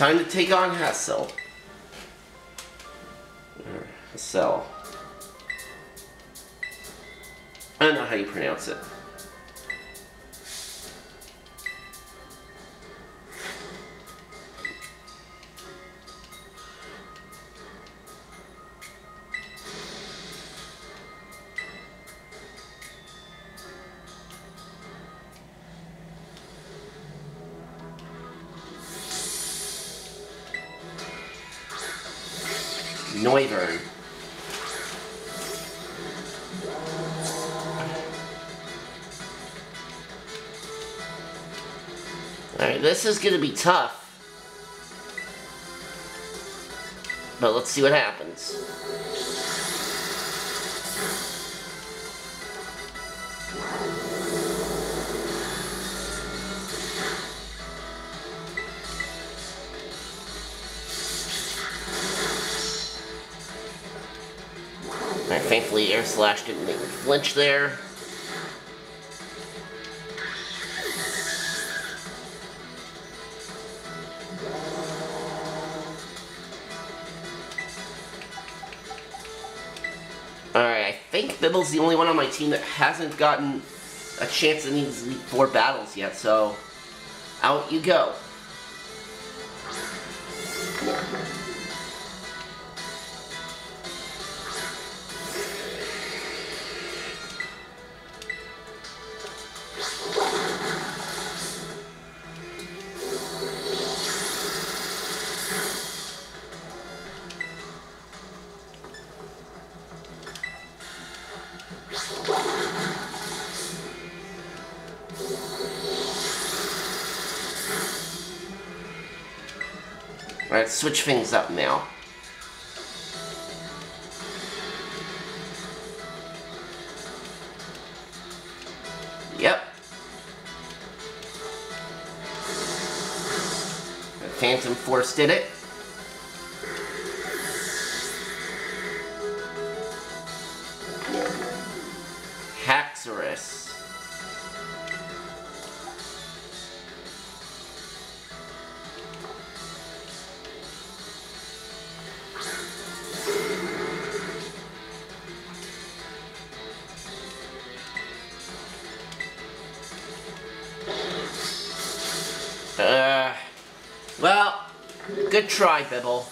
Time to take on Hassel. Hassel. I don't know how you pronounce it. Noivern. Alright, this is gonna be tough. But let's see what happens. Thankfully Air Slash didn't make me flinch there. Alright, I think Bibble's the only one on my team that hasn't gotten a chance in these Four battles yet, so out you go. Alright, switch things up now. Yep. The Phantom Force did it. Uh, well, good try, Bibble.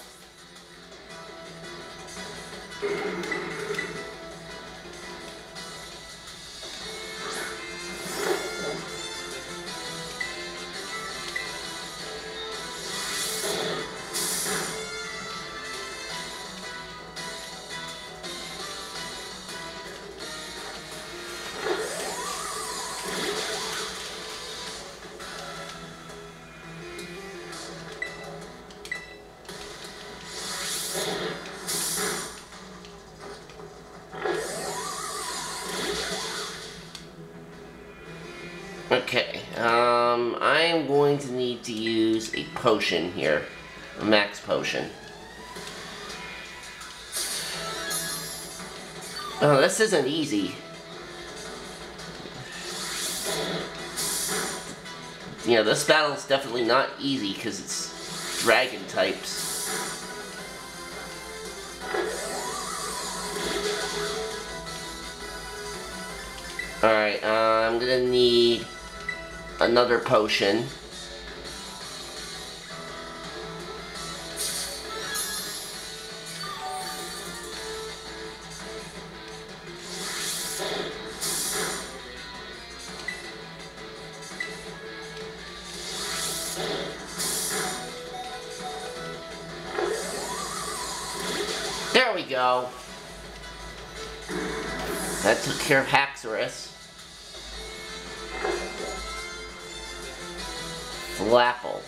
Okay, um, I'm going to need to use a potion here. A max potion. Oh, this isn't easy. Yeah, this battle is definitely not easy because it's dragon types. Alright, uh, I'm gonna need another potion. There we go. That took care of Haxorus. Flapple.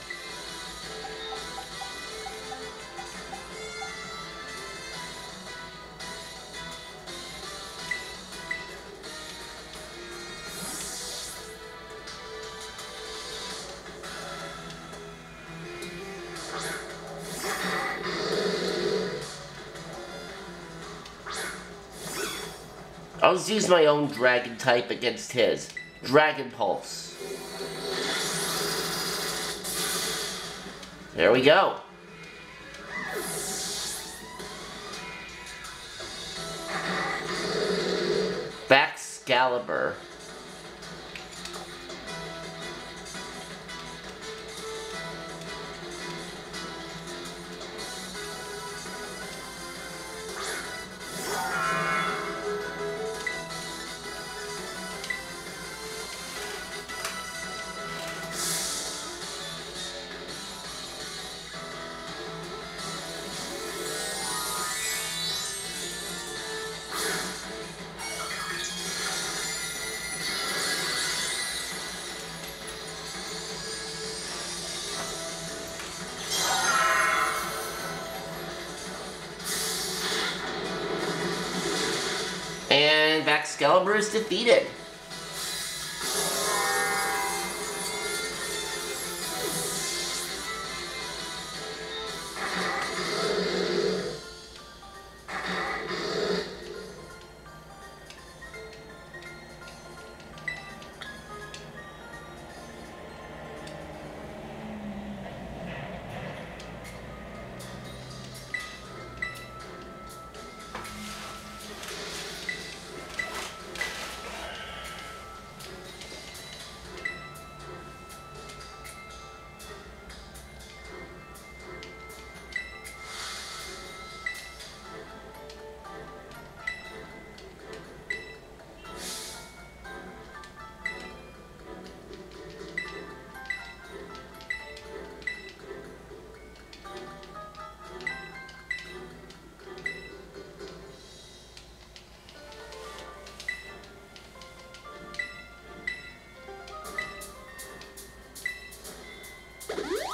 I'll use my own dragon type against his. Dragon Pulse. There we go. Baxcalibur. And Baxcalibur is defeated.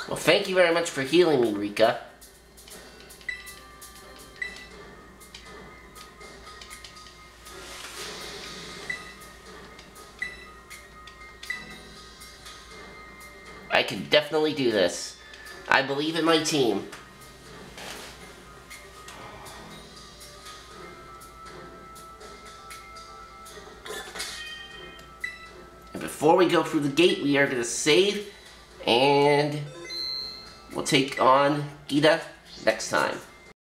Well, thank you very much for healing me, Rika. I can definitely do this. I believe in my team. And before we go through the gate, we are going to save and take on Geeta next time.